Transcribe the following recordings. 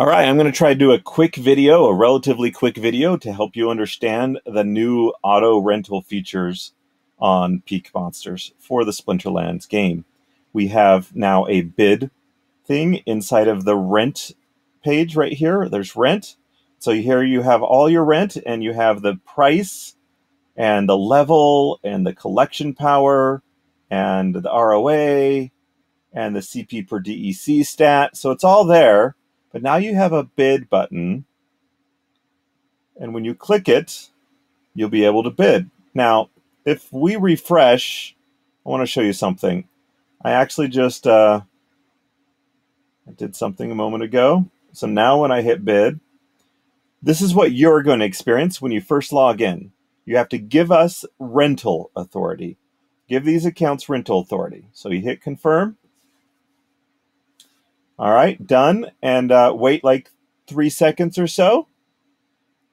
All right, I'm going to try to do a quick video, a relatively quick video to help you understand the new auto rental features on PeakMonsters for the Splinterlands game. We have now a bid thing inside of the rent page right here. There's rent. So here you have all your rent and you have the price and the level and the collection power and the ROA and the CP per DEC stat. So it's all there. But now you have a bid button. And when you click it, you'll be able to bid. Now, if we refresh, I want to show you something. I actually just uh, I did something a moment ago. So now when I hit bid, this is what you're going to experience when you first log in. You have to give us rental authority. Give these accounts rental authority. So you hit confirm. All right, done. And uh, wait like three seconds or so.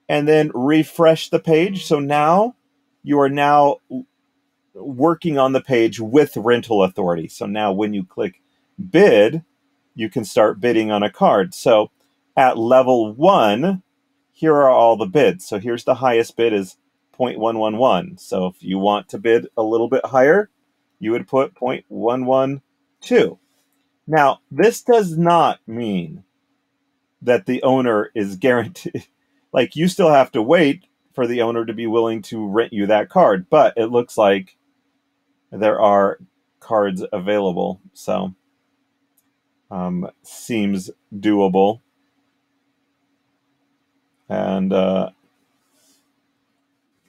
And then refresh the page. So now you are now working on the page with rental authority. So now when you click bid, you can start bidding on a card. So at level one, here are all the bids. So here's the highest bid is 0.111. So if you want to bid a little bit higher, you would put 0.112. Now, this does not mean that the owner is guaranteed. Like, you still have to wait for the owner to be willing to rent you that card, but it looks like there are cards available. So, um, seems doable. And uh,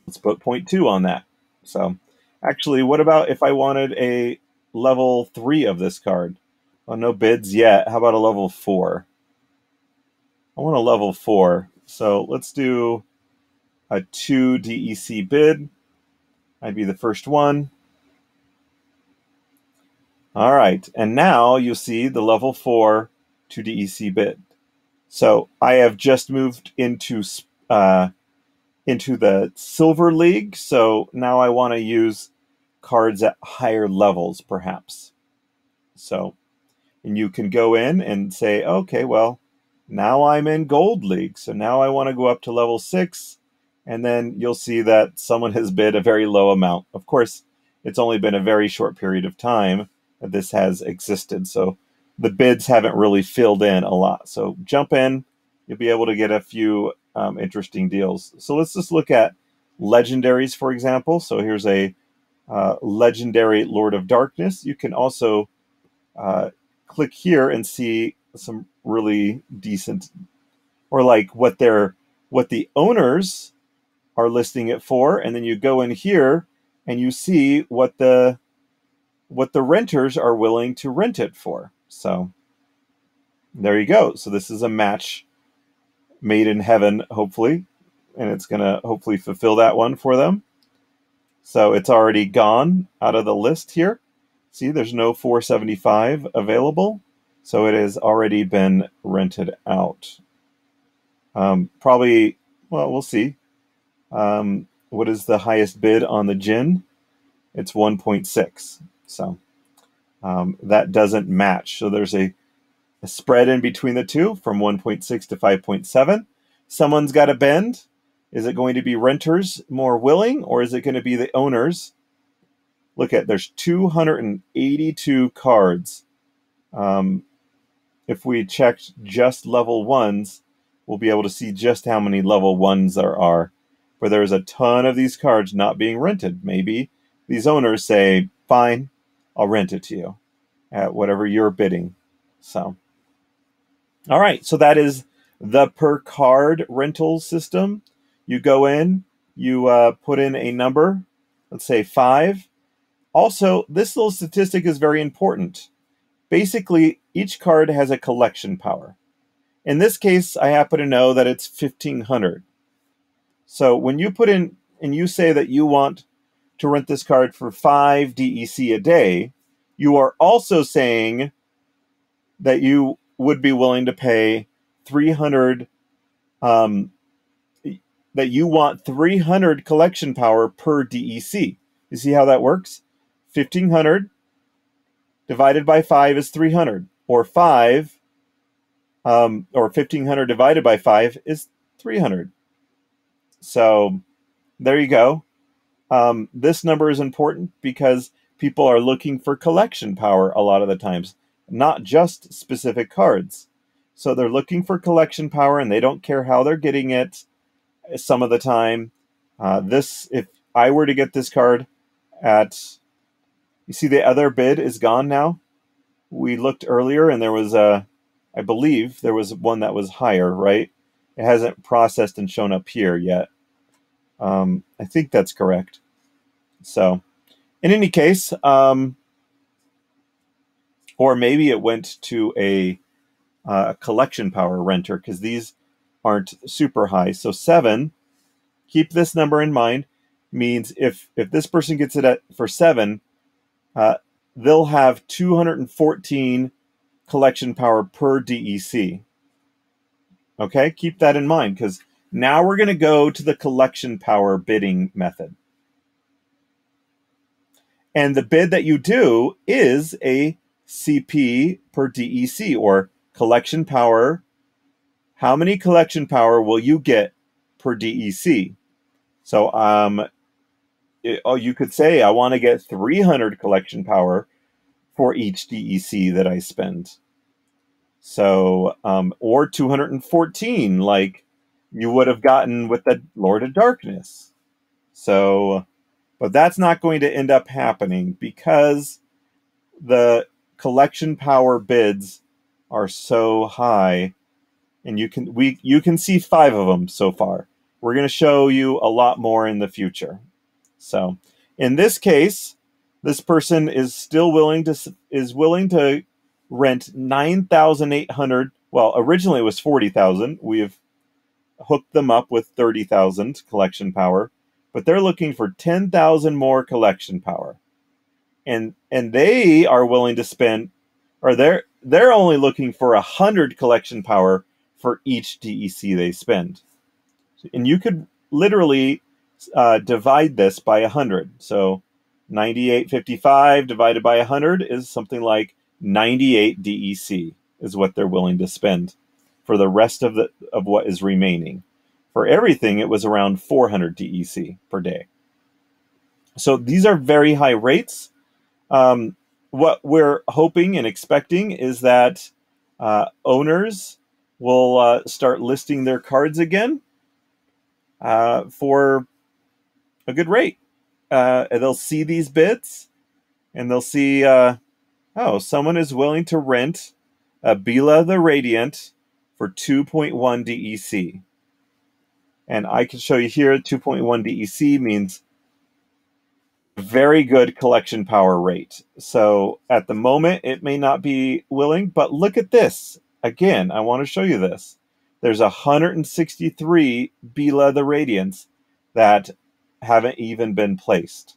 let's put 0.2 on that. So, actually, what about if I wanted a level 3 of this card? Oh, no bids yet. How about a level four? I want a level four. So let's do a two DEC bid. I'd be the first one. All right. And now you see the level four 2 DEC bid. So I have just moved into uh, into the silver league. So now I want to use cards at higher levels, perhaps. So and you can go in and say, okay, well, now I'm in Gold League. So now I want to go up to level six. And then you'll see that someone has bid a very low amount. Of course, it's only been a very short period of time that this has existed. So the bids haven't really filled in a lot. So jump in, you'll be able to get a few um, interesting deals. So let's just look at legendaries, for example. So here's a uh, legendary Lord of Darkness. You can also uh, click here and see some really decent or like what they're what the owners are listing it for. And then you go in here and you see what the what the renters are willing to rent it for. So there you go. So this is a match made in heaven hopefully and it's going to hopefully fulfill that one for them. So it's already gone out of the list here See, there's no 475 available, so it has already been rented out. Um, probably, well, we'll see. Um, what is the highest bid on the gin? It's 1.6. So um, that doesn't match. So there's a, a spread in between the two from 1.6 to 5.7. Someone's got to bend. Is it going to be renters more willing, or is it going to be the owners look at there's 282 cards. Um, if we checked just level ones, we'll be able to see just how many level ones there are. Where there's a ton of these cards not being rented. Maybe these owners say, "Fine, I'll rent it to you at whatever you're bidding." So, all right. So that is the per card rental system. You go in, you uh, put in a number, let's say five, also, this little statistic is very important. Basically, each card has a collection power. In this case, I happen to know that it's 1500. So when you put in and you say that you want to rent this card for 5 DEC a day, you are also saying that you would be willing to pay 300 um, that you want 300 collection power per DEC. You see how that works? 1500 divided by 5 is 300, or 5 um, or 1500 divided by 5 is 300. So there you go. Um, this number is important because people are looking for collection power a lot of the times, not just specific cards. So they're looking for collection power and they don't care how they're getting it some of the time. Uh, this, if I were to get this card at, you see the other bid is gone now. We looked earlier and there was a, I believe there was one that was higher, right? It hasn't processed and shown up here yet. Um, I think that's correct. So, in any case, um, or maybe it went to a, uh, collection power renter because these aren't super high. So seven, keep this number in mind, means if if this person gets it at for seven, uh, they'll have 214 collection power per DEC. Okay, keep that in mind because now we're going to go to the collection power bidding method. And the bid that you do is a CP per DEC or collection power. How many collection power will you get per DEC? So um, it, oh, you could say I want to get 300 collection power for each DEC that I spend. So, um, or 214, like you would have gotten with the Lord of Darkness. So, but that's not going to end up happening because the collection power bids are so high and you can we you can see 5 of them so far. We're going to show you a lot more in the future. So, in this case, this person is still willing to is willing to rent 9,800. Well, originally it was 40,000. We've hooked them up with 30,000 collection power, but they're looking for 10,000 more collection power. And and they are willing to spend or they're they're only looking for a 100 collection power for each DEC they spend. And you could literally uh, divide this by 100. So 9855 divided by 100 is something like 98 DEC is what they're willing to spend for the rest of the of what is remaining. For everything, it was around 400 DEC per day. So these are very high rates. Um, what we're hoping and expecting is that uh, owners will uh, start listing their cards again uh, for a good rate. Uh, they'll see these bids and they'll see, uh, oh, someone is willing to rent a Bila the Radiant for 2.1 DEC. And I can show you here 2.1 DEC means very good collection power rate. So at the moment, it may not be willing, but look at this. Again, I want to show you this. There's 163 Bila the Radiants that haven't even been placed.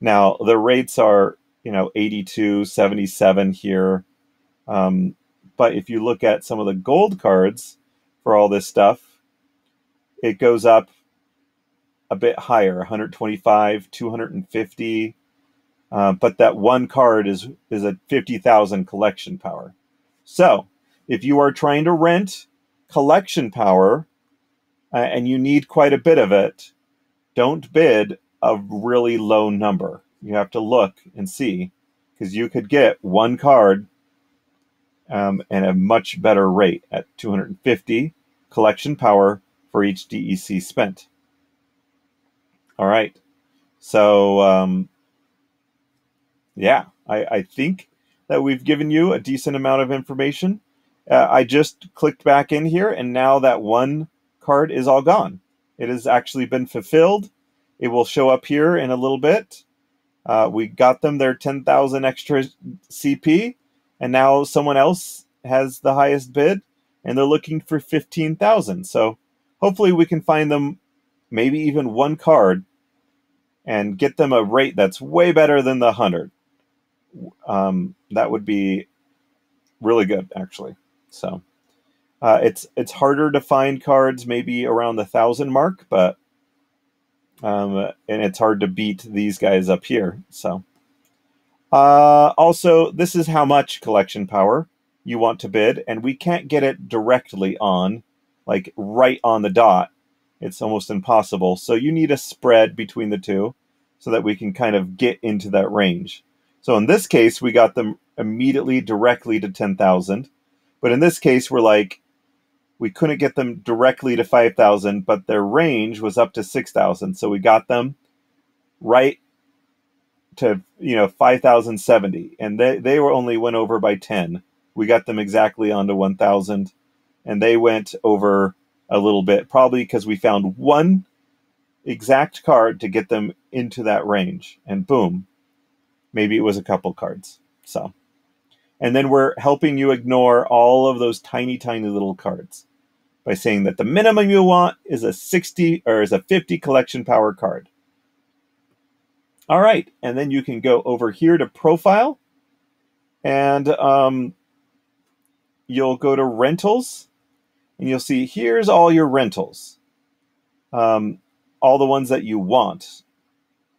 Now, the rates are, you know, 82, 77 here. Um, but if you look at some of the gold cards for all this stuff, it goes up a bit higher 125, 250. Uh, but that one card is, is a 50,000 collection power. So if you are trying to rent collection power uh, and you need quite a bit of it, don't bid a really low number. You have to look and see because you could get one card um, and a much better rate at 250 collection power for each DEC spent. All right. So, um, yeah, I, I think that we've given you a decent amount of information. Uh, I just clicked back in here, and now that one card is all gone. It has actually been fulfilled. It will show up here in a little bit. Uh, we got them their 10,000 extra CP, and now someone else has the highest bid, and they're looking for 15,000. So hopefully we can find them maybe even one card and get them a rate that's way better than the 100. Um, that would be really good, actually. So. Uh, it's it's harder to find cards maybe around the thousand mark, but um, and it's hard to beat these guys up here. So, uh, also, this is how much collection power you want to bid, and we can't get it directly on, like right on the dot. It's almost impossible. So you need a spread between the two so that we can kind of get into that range. So in this case, we got them immediately directly to 10,000. But in this case, we're like, we couldn't get them directly to 5,000, but their range was up to 6,000. So we got them right to, you know, 5,070. And they, they were only went over by 10. We got them exactly onto 1,000. And they went over a little bit, probably because we found one exact card to get them into that range. And boom, maybe it was a couple cards. So, and then we're helping you ignore all of those tiny, tiny little cards by saying that the minimum you want is a 60 or is a 50 collection power card. All right, and then you can go over here to profile and um, you'll go to rentals and you'll see here's all your rentals, um, all the ones that you want.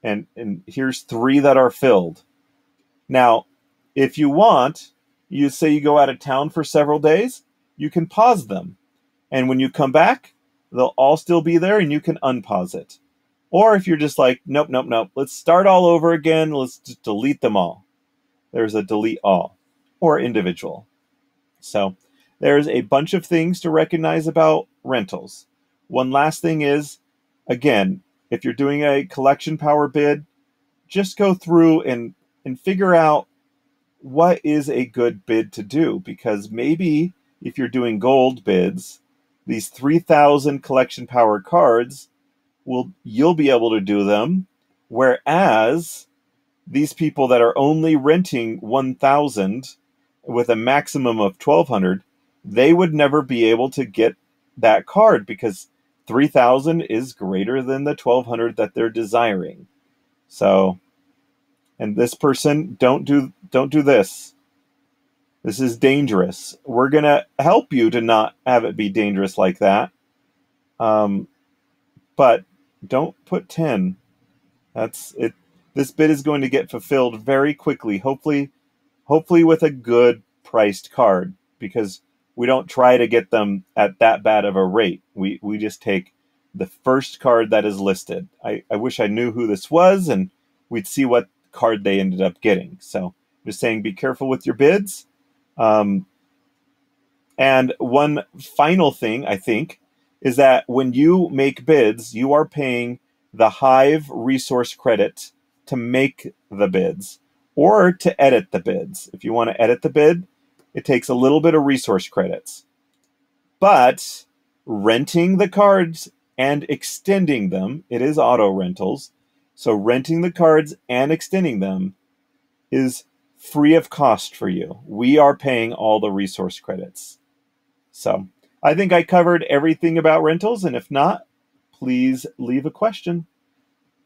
And, and here's three that are filled. Now, if you want, you say you go out of town for several days, you can pause them. And when you come back, they'll all still be there and you can unpause it. Or if you're just like, nope, nope, nope, let's start all over again, let's just delete them all. There's a delete all or individual. So there's a bunch of things to recognize about rentals. One last thing is, again, if you're doing a collection power bid, just go through and, and figure out what is a good bid to do because maybe if you're doing gold bids, these 3000 collection power cards will you'll be able to do them whereas these people that are only renting 1000 with a maximum of 1200 they would never be able to get that card because 3000 is greater than the 1200 that they're desiring. So and this person don't do don't do this this is dangerous. We're going to help you to not have it be dangerous like that. Um, but don't put 10 that's it. This bid is going to get fulfilled very quickly. Hopefully hopefully with a good priced card because we don't try to get them at that bad of a rate. We we just take the first card that is listed. I, I wish i knew who this was and we'd see what card they ended up getting. So just saying, be careful with your bids. Um, and one final thing, I think, is that when you make bids, you are paying the Hive resource credit to make the bids or to edit the bids. If you want to edit the bid, it takes a little bit of resource credits. But renting the cards and extending them, it is auto rentals, so renting the cards and extending them is free of cost for you. We are paying all the resource credits. So I think I covered everything about rentals, and if not, please leave a question.